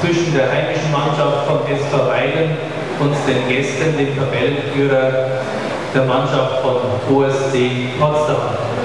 Zwischen der heimischen Mannschaft von SV Weiden und den Gästen, dem Tabellenführer der Mannschaft von OSC Potsdam.